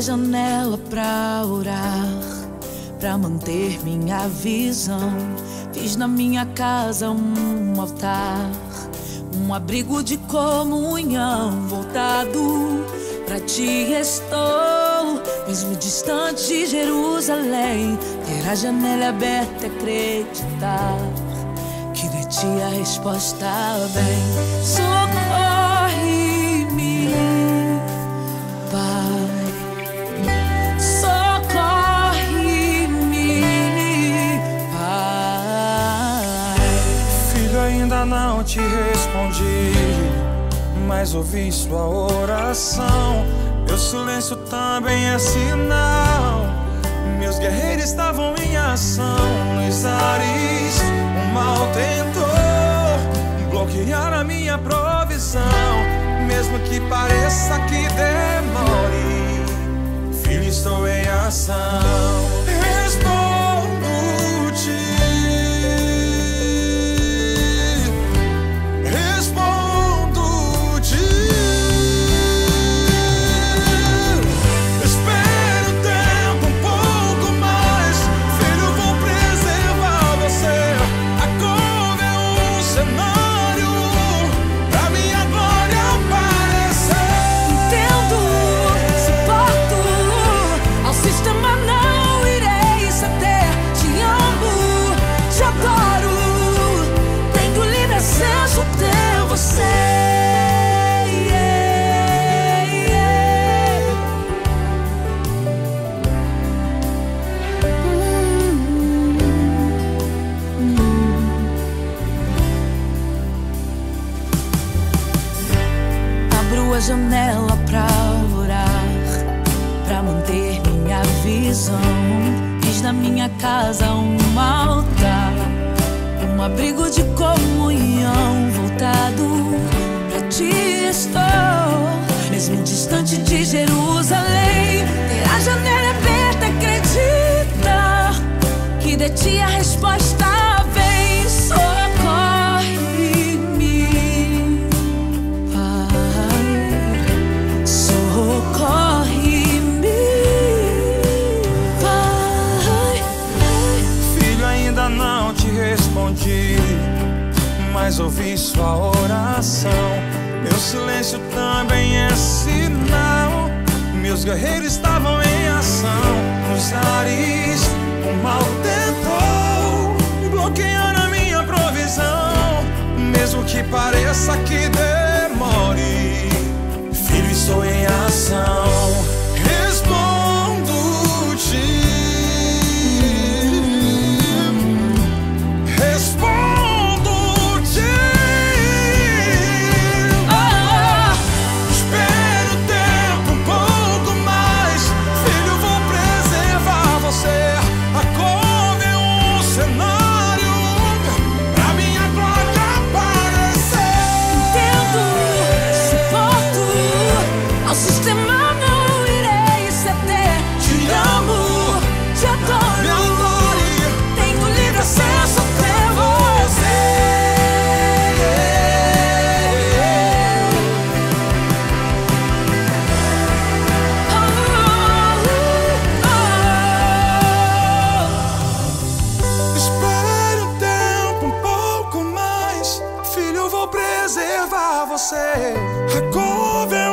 janela pra orar, pra manter minha visão. Fiz na minha casa um altar, um abrigo de comunhão voltado pra ti estou. Mesmo distante de Jerusalém, ter a janela aberta e acreditar que de ti a resposta vem. Socorre-me, respondi, mas ouvi sua oração. Meu silêncio também é sinal. Meus guerreiros estavam em ação nos ares. O mal tentou bloquear a minha provisão, mesmo que pareça que demore. Abro a janela pra orar, pra manter minha visão. Fiz na minha casa um altar, um abrigo de comunhão voltado pra ti estou. Mesmo distante de Jerusalém, ter a janela aberta, acredita que de ti a mas ouvi sua oração. Meu silêncio também é sinal. Meus guerreiros estavam em ação nos ares. O mal tentou bloquear a minha provisão, mesmo que pareça que você. there.